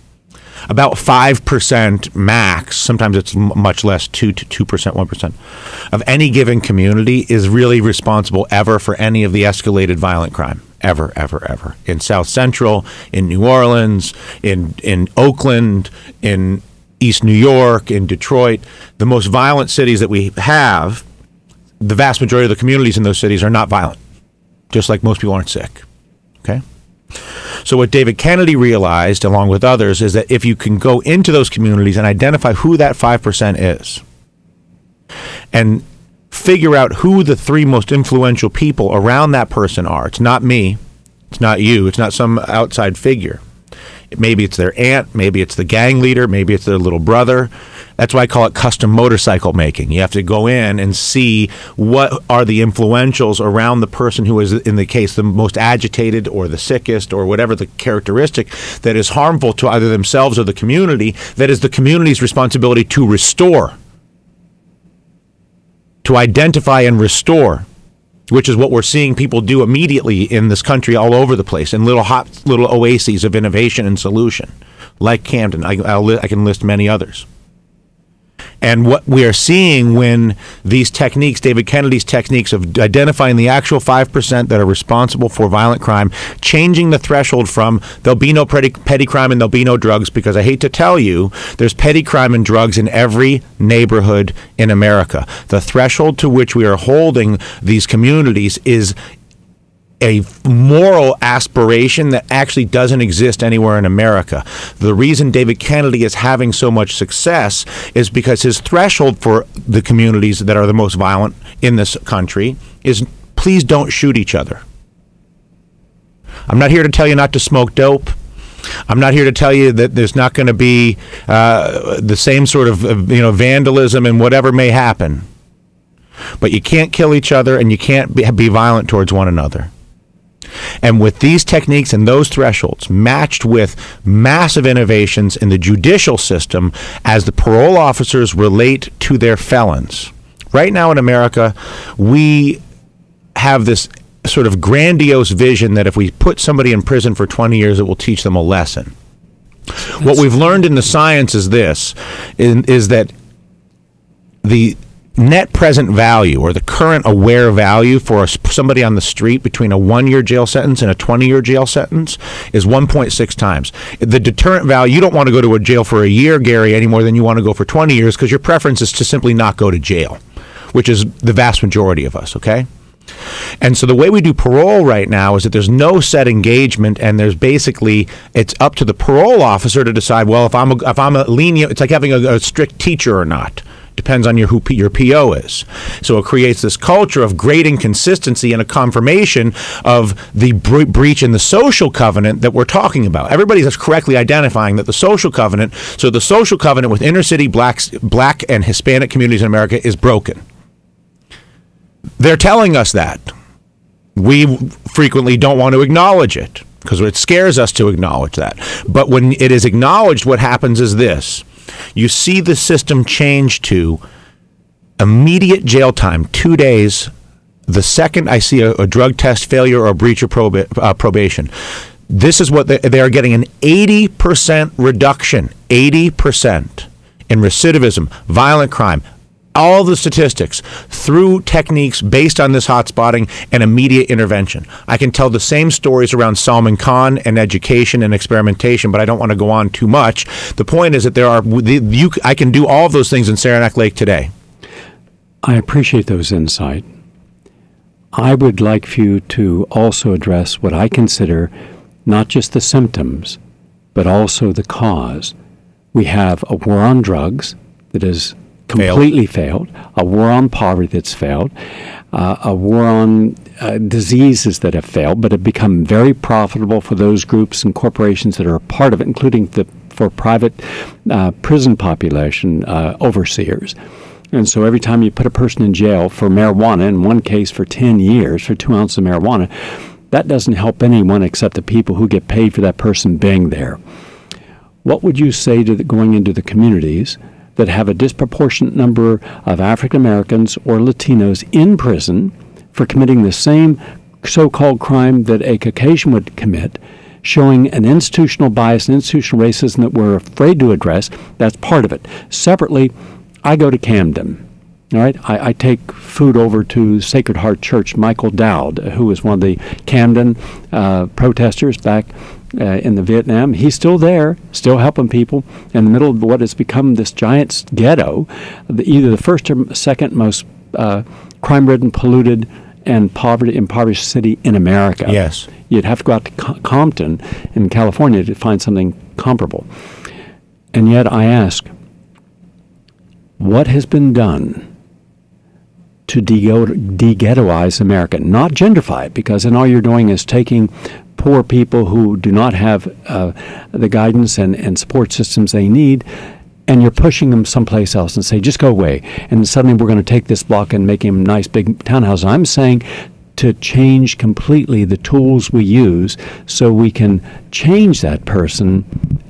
about 5% max, sometimes it's much less, 2 to 2%, 1%, of any given community is really responsible ever for any of the escalated violent crime. Ever, ever, ever. In South Central, in New Orleans, in, in Oakland, in East New York, in Detroit, the most violent cities that we have, the vast majority of the communities in those cities are not violent, just like most people aren't sick. Okay? So, what David Kennedy realized, along with others, is that if you can go into those communities and identify who that 5% is and figure out who the three most influential people around that person are, it's not me, it's not you, it's not some outside figure. Maybe it's their aunt, maybe it's the gang leader, maybe it's their little brother, that's why I call it custom motorcycle making. You have to go in and see what are the influentials around the person who is, in the case, the most agitated or the sickest or whatever the characteristic that is harmful to either themselves or the community, that is the community's responsibility to restore, to identify and restore which is what we're seeing people do immediately in this country all over the place in little hot little oases of innovation and solution like camden. I, I can list many others and what we are seeing when these techniques, David Kennedy's techniques of identifying the actual 5% that are responsible for violent crime, changing the threshold from there'll be no petty, petty crime and there'll be no drugs, because I hate to tell you, there's petty crime and drugs in every neighborhood in America. The threshold to which we are holding these communities is a moral aspiration that actually doesn't exist anywhere in America. The reason David Kennedy is having so much success is because his threshold for the communities that are the most violent in this country is please don't shoot each other. I'm not here to tell you not to smoke dope. I'm not here to tell you that there's not going to be uh, the same sort of you know vandalism and whatever may happen. But you can't kill each other and you can't be violent towards one another. And with these techniques and those thresholds, matched with massive innovations in the judicial system as the parole officers relate to their felons. Right now in America, we have this sort of grandiose vision that if we put somebody in prison for 20 years, it will teach them a lesson. what we've learned in the science is this is, is that the net present value or the current aware value for a, somebody on the street between a one year jail sentence and a 20 year jail sentence is 1.6 times. The deterrent value, you don't want to go to a jail for a year, Gary, any more than you want to go for 20 years because your preference is to simply not go to jail, which is the vast majority of us, okay? And so the way we do parole right now is that there's no set engagement, and there's basically it's up to the parole officer to decide. Well, if I'm a, if I'm a lenient, it's like having a, a strict teacher or not. Depends on your who your PO is. So it creates this culture of great inconsistency and a confirmation of the bre- breach in the social covenant that we're talking about. Everybody's correctly identifying that the social covenant. So the social covenant with inner city blacks, black and Hispanic communities in America is broken. They're telling us that. We frequently don't want to acknowledge it because it scares us to acknowledge that. But when it is acknowledged, what happens is this you see the system change to immediate jail time, two days. The second I see a, a drug test failure or breach of proba- uh, probation, this is what they, they are getting an 80% reduction, 80% in recidivism, violent crime, all the statistics through techniques based on this hot spotting and immediate intervention. I can tell the same stories around Salman Khan and education and experimentation, but I don't want to go on too much. The point is that there are you, I can do all of those things in Saranac Lake today. I appreciate those insight. I would like for you to also address what I consider not just the symptoms, but also the cause. We have a war on drugs that is completely failed, a war on poverty that's failed, uh, a war on uh, diseases that have failed, but have become very profitable for those groups and corporations that are a part of it, including the for private uh, prison population uh, overseers. And so every time you put a person in jail for marijuana, in one case for 10 years for two ounces of marijuana, that doesn't help anyone except the people who get paid for that person being there. What would you say to the, going into the communities that have a disproportionate number of African Americans or Latinos in prison for committing the same so called crime that a Caucasian would commit, showing an institutional bias and institutional racism that we're afraid to address. That's part of it. Separately, I go to Camden. All right, I, I, take food over to Sacred Heart Church. Michael Doyle, who was one of the Camden uh, protesters back uh, in the Vietnam. He's still there, still helping people in the middle of what has become this giant ghetto, the, either the first or second most uh, crime-ridden, polluted, and poverty impoverished city in America. Yes, you'd have to go out to Compton in California to find something comparable. And yet, I ask, what has been done? to de-ghettoize America, not gentrify it, because then all you're doing is taking poor people who do not have uh, the guidance and, and support systems they need and you're pushing them someplace else and say, just go away. And suddenly we're going to take this block and make him nice big townhouse. I'm saying to change completely the tools we use so we can change that person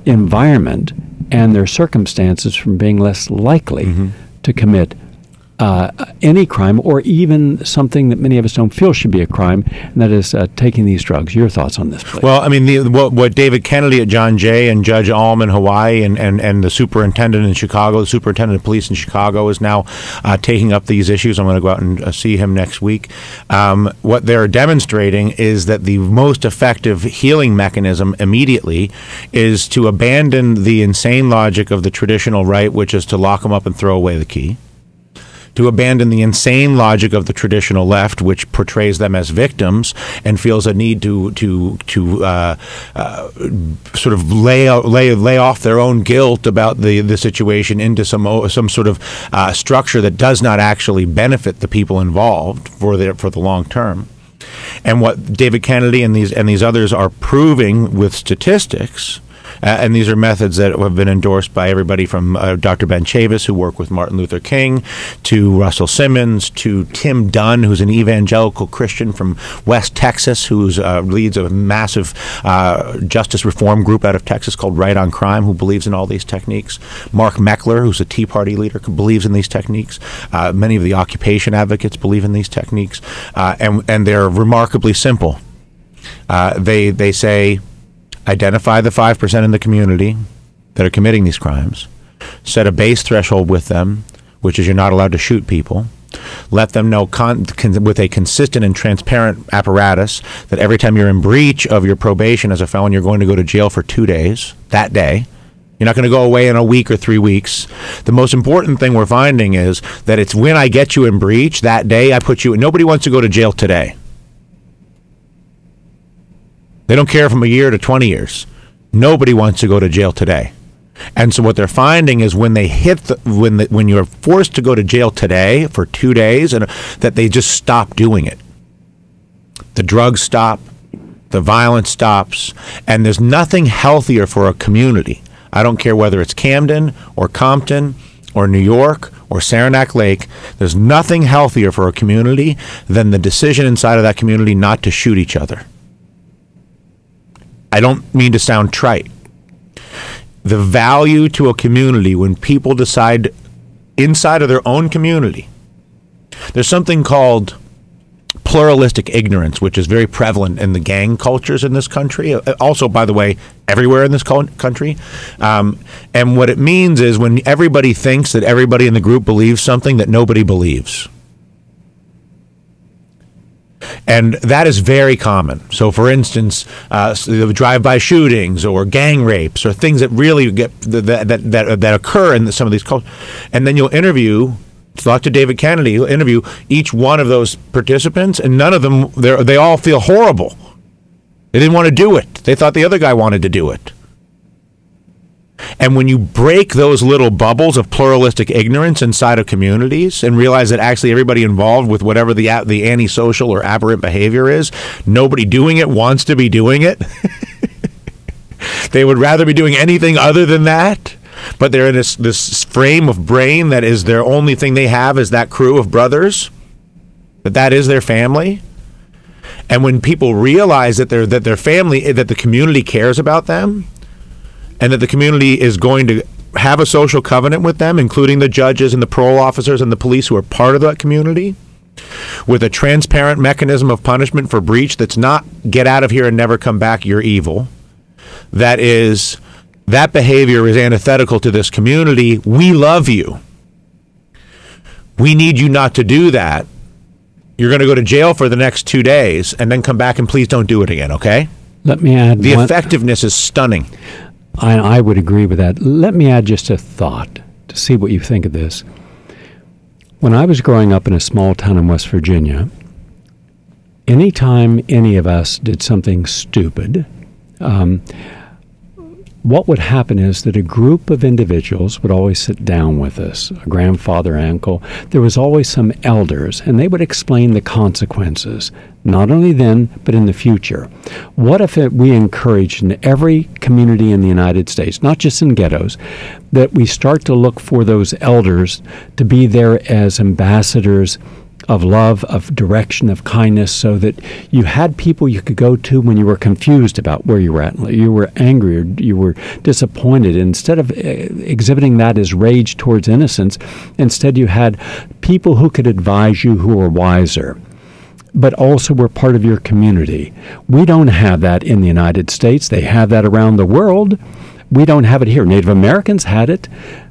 environment and their circumstances from being less likely mm-hmm. to commit uh, any crime or even something that many of us don't feel should be a crime, and that is uh, taking these drugs. Your thoughts on this, please? Well, I mean, the, what, what, David Kennedy at John Jay and Judge Alm in Hawaii and, and, and the superintendent in Chicago, the superintendent of police in Chicago, is now uh, taking up these issues. I'm going to go out and uh, see him next week. Um, what they're demonstrating is that the most effective healing mechanism immediately is to abandon the insane logic of the traditional right, which is to lock them up and throw away the key to abandon the insane logic of the traditional left, which portrays them as victims and feels a need to to to uh, uh, sort of lay lay lay off their own guilt about the the situation into some some sort of uh, structure that does not actually benefit the people involved for the for the long term. And what David Kennedy and these and these others are proving with statistics and these are methods that have been endorsed by everybody from uh, Dr. Ben Chavis, who worked with Martin Luther King, to Russell Simmons, to Tim Dunn, who's an evangelical Christian from West Texas, who uh, leads a massive uh, justice reform group out of Texas called Right on Crime, who believes in all these techniques. Mark Meckler, who's a Tea Party leader, believes in these techniques. Uh, many of the occupation advocates believe in these techniques, uh, and and they're remarkably simple. they they say identify the 5% in the community that are committing these crimes, set a base threshold with them, which is you're not allowed to shoot people. Let them know con- con- with a consistent and transparent apparatus that every time you're in breach of your probation as a felon, you're going to go to jail for two days that day. You're not going to go away in a week or three weeks. The most important thing we're finding is that it's when I get you in breach that day, I put you. Nobody wants to go to jail today. They don't care from a year to 20 years. Nobody wants to go to jail today. And so what they're finding is when they hit the, when the, when you're forced to go to jail today for 2 days and that they just stop doing it. The drugs stop, the violence stops, and there's nothing healthier for a community. I don't care whether it's Camden or Compton or New York or Saranac Lake, there's nothing healthier for a community than the decision inside of that community not to shoot each other. I don't mean to sound trite. The value to a community when people decide inside of their own community, there's something called pluralistic ignorance, which is very prevalent in the gang cultures in this country. Uh, also, by the way, everywhere in this country. Um, and what it means is when everybody thinks that everybody in the group believes something that nobody believes. And that is very common. So, for instance, uh, drive-by shootings or gang rapes or things that really get that that that, that occur in some of these cultures. And then you'll interview to David Kennedy. He'll interview each one of those participants, and none of them they all feel horrible. They didn't want to do it. They thought the other guy wanted to do it. And when you break those little bubbles of pluralistic ignorance inside of communities and realize that actually everybody involved with whatever the the antisocial or aberrant behavior is, nobody doing it wants to be doing it. they would rather be doing anything other than that. But they're in this this frame of brain that is their only thing they have is that crew of brothers. That that is their family. And when people realize that they're that their family that the community cares about them, and that the community is going to have a social covenant with them, including the judges and the parole officers and the police who are part of that community, with a transparent mechanism of punishment for breach that's not get out of here and never come back, you're evil. That is, that behavior is antithetical to this community. We love you. We need you not to do that. You're going to go to jail for the next two days and then come back and please don't do it again, okay? Let me add. The one, effectiveness is stunning. I, I would agree with that. Let me add just a thought to see what you think of this. When I was growing up in a small town in West Virginia, anytime any of us did something stupid, um, what would happen is that a group of individuals would always sit down with us, a grandfather, uncle. There was always some elders, and they would explain the consequences, not only then, but in the future. What if it, we encouraged in every community in the United States, not just in ghettos, that we start to look for those elders to be there as ambassadors of love, of direction, of kindness, so that you had people you could go to when you were confused about where you were at. You were angry or you were disappointed. Instead of eh, exhibiting that as rage towards innocence, instead you had people who could advise you who were wiser but also we're part of your community. We don't have that in the United States. They have that around the world. We don't have it here. Native Americans had it.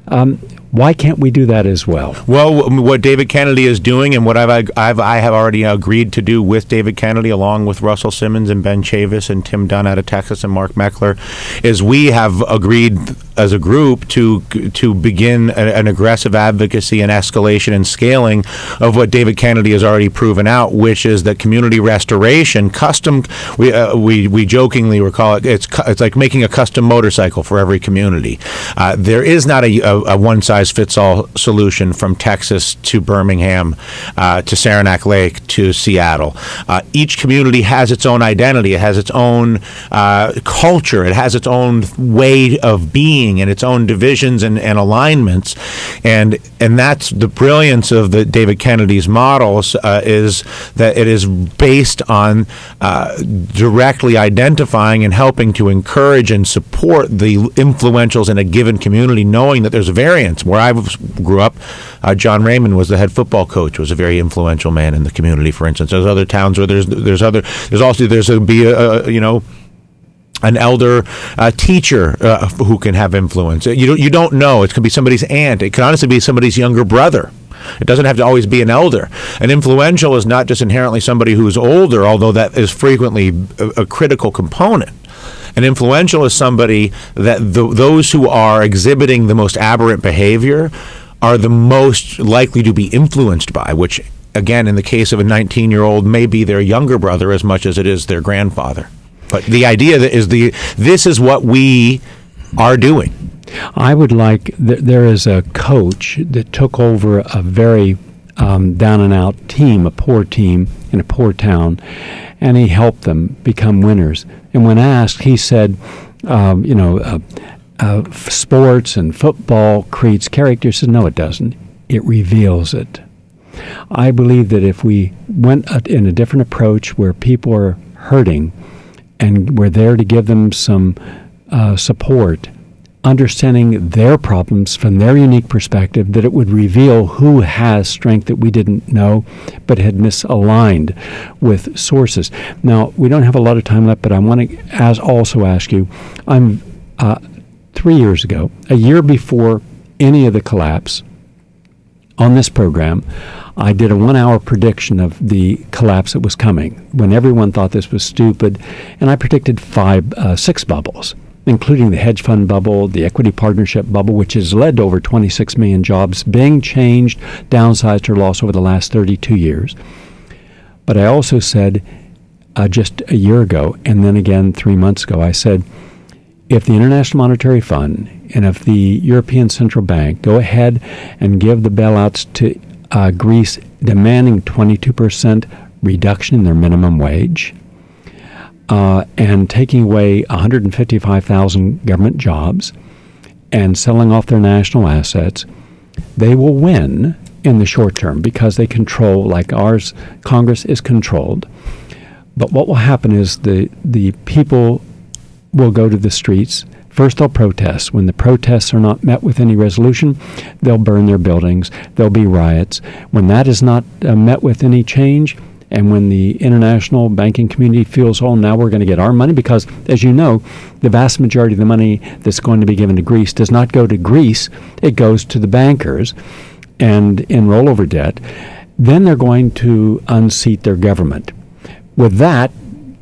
Um, why can't we do that as well? Well, what David Kennedy is doing, and what I've, I've I have already agreed to do with David Kennedy, along with Russell Simmons and Ben Chavis and Tim Dunn out of Texas and Mark Meckler, is we have agreed as a group to to begin a, an aggressive advocacy and escalation and scaling of what David Kennedy has already proven out, which is that community restoration, custom. We uh, we we jokingly recall it. It's it's like making a custom motorcycle for every community. Uh, there is not a, a, a one size fits all solution from Texas to Birmingham uh, to Saranac Lake to Seattle. Uh, each community has its own identity. It has its own uh, culture. It has its own way of being and its own divisions and, and alignments. And and that's the brilliance of the David Kennedy's models uh, is that it is based on uh, directly identifying and helping to encourage and support the influentials in a given community, knowing that there's a variance. Where I grew up, uh, John Raymond was the head football coach, was a very influential man in the community. For instance, there's other towns where there's there's other there's also there's a be a, a you know an elder uh, teacher uh, who can have influence. You don't, you don't know. It could be somebody's aunt. It could honestly be somebody's younger brother. It doesn't have to always be an elder. An influential is not just inherently somebody who's older, although that is frequently a, a critical component. An influential is somebody that the, those who are exhibiting the most aberrant behavior are the most likely to be influenced by, which, again, in the case of a 19 year old, may be their younger brother as much as it is their grandfather. But the idea that is the this is what we are doing. I would like th- there is a coach that took over a very um, down and out team, a poor team in a poor town, and he helped them become winners. And when asked, he said, um, "You know, uh, uh, sports and football creates character." He said, "No, it doesn't. It reveals it." I believe that if we went in a different approach where people are hurting and we're there to give them some uh, support, understanding their problems from their unique perspective, that it would reveal who has strength that we didn't know but had misaligned with sources. Now, we don't have a lot of time left, but I want to as also ask you I'm uh, three years ago, a year before any of the collapse, on this program, I did a one hour prediction of the collapse that was coming when everyone thought this was stupid, and I predicted five, uh, six bubbles including the hedge fund bubble, the equity partnership bubble, which has led to over 26 million jobs being changed, downsized, or lost over the last 32 years. But I also said uh, just a year ago, and then again three months ago, I said, if the International Monetary Fund and if the European Central Bank go ahead and give the bailouts to uh, Greece demanding 22% reduction in their minimum wage, uh, and taking away 155,000 government jobs and selling off their national assets, they will win in the short term because they control, like ours, Congress is controlled. But what will happen is the, the people will go to the streets. First, they'll protest. When the protests are not met with any resolution, they'll burn their buildings. There'll be riots. When that is not uh, met with any change, and when the international banking community feels, oh, now we're going to get our money, because as you know, the vast majority of the money that's going to be given to Greece does not go to Greece, it goes to the bankers and in rollover debt. Then they're going to unseat their government. With that,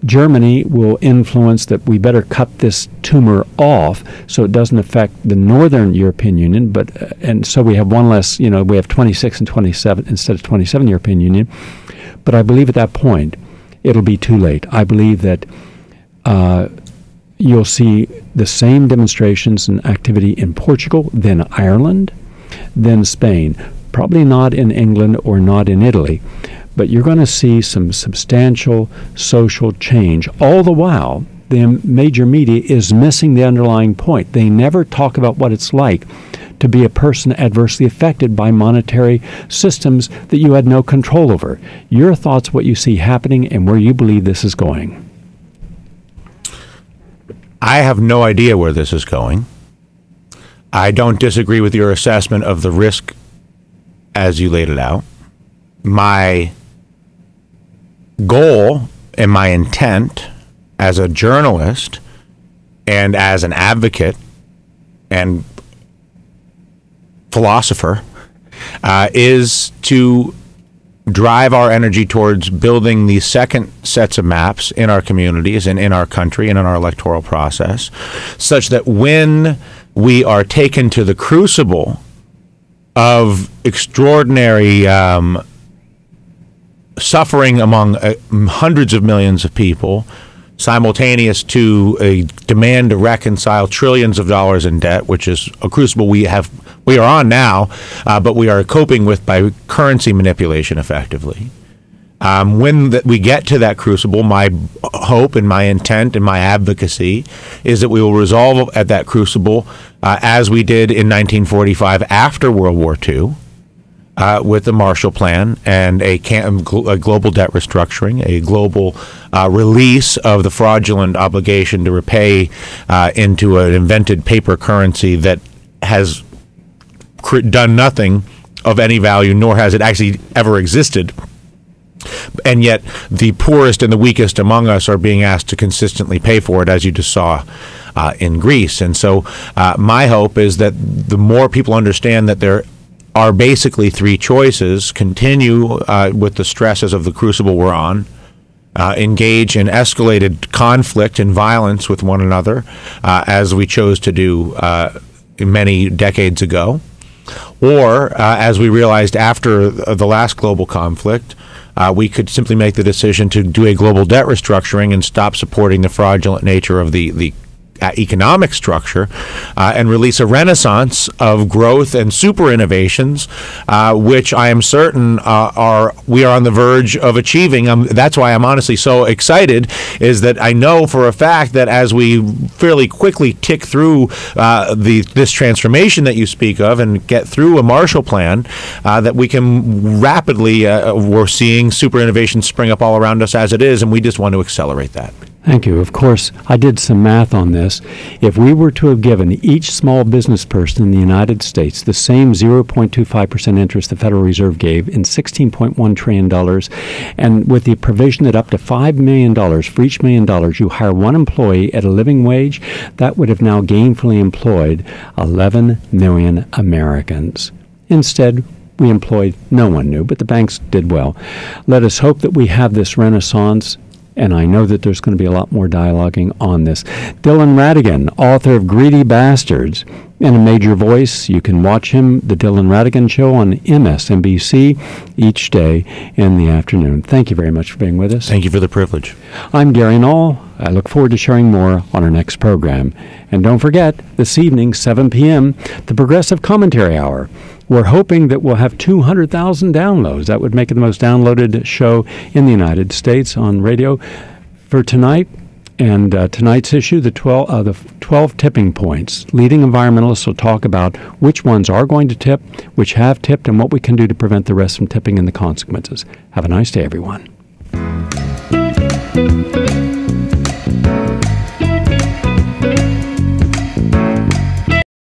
Germany will influence that we better cut this tumor off so it doesn't affect the northern European Union. But uh, and so we have one less. You know, we have 26 and 27 instead of 27 European Union. But I believe at that point, it'll be too late. I believe that uh, you'll see the same demonstrations and activity in Portugal, then Ireland, then Spain. Probably not in England or not in Italy, but you're going to see some substantial social change. All the while, the major media is missing the underlying point. They never talk about what it's like to be a person adversely affected by monetary systems that you had no control over. Your thoughts, what you see happening, and where you believe this is going. I have no idea where this is going. I don't disagree with your assessment of the risk as you laid it out. My goal and my intent as a journalist and as an advocate and philosopher uh, is to drive our energy towards building these second sets of maps in our communities and in our country and in our electoral process, such that when we are taken to the crucible of extraordinary um, suffering among uh, hundreds of millions of people simultaneous to a demand to reconcile trillions of dollars in debt, which is a crucible we have we are on now, uh, but we are coping with by currency manipulation effectively. Um, when the, we get to that crucible, my hope and my intent and my advocacy is that we will resolve at that crucible uh, as we did in 1945 after World War II uh, with the Marshall Plan and a, cam- a, global debt restructuring, a global uh, release of the fraudulent obligation to repay uh, into an invented paper currency that has cr- done nothing of any value, nor has it actually ever existed. And yet, the poorest and the weakest among us are being asked to consistently pay for it, as you just saw uh, in Greece. And so, uh, my hope is that the more people understand that there are basically three choices continue uh, with the stresses of the crucible we're on. Uh, engage in escalated conflict and violence with one another, uh, as we chose to do uh, many decades ago, or uh, as we realized after the last global conflict, uh, we could simply make the decision to do a global debt restructuring and stop supporting the fraudulent nature of the, the economic structure uh, and release a renaissance of growth and super innovations, uh, which I am certain uh, are we are on the verge of achieving. Um, that's why I'm honestly so excited. Is that I know for a fact that as we fairly quickly tick through uh, the this transformation that you speak of and get through a Marshall Plan, uh, that we can rapidly uh, we're seeing super innovations spring up all around us as it is, and we just want to accelerate that. Thank you. Of course, I did some math on this. If we were to have given each small business person in the United States the same 0.25% interest the Federal Reserve gave in $16.1 trillion, and with the provision that up to $5 million for each million dollars you hire one employee at a living wage, that would have now gainfully employed 11 million Americans. Instead, we employed no one new, but the banks did well. Let us hope that we have this renaissance and I know that there's going to be a lot more dialoguing on this. Dylan Ratigan, author of Greedy Bastards, and a major voice. You can watch him, The Dylan Ratigan Show, on MSNBC each day in the afternoon. Thank you very much for being with us. Thank you for the privilege. I'm Gary Null. I look forward to sharing more on our next program. And don't forget, this evening, 7 p.m., the Progressive Commentary Hour. We're hoping that we'll have 200,000 downloads. That would make it the most downloaded show in the United States on radio for tonight. And uh, tonight's issue, the 12, uh, the 12 tipping points. Leading environmentalists will talk about which ones are going to tip, which have tipped, and what we can do to prevent the rest from tipping and the consequences. Have a nice day, everyone.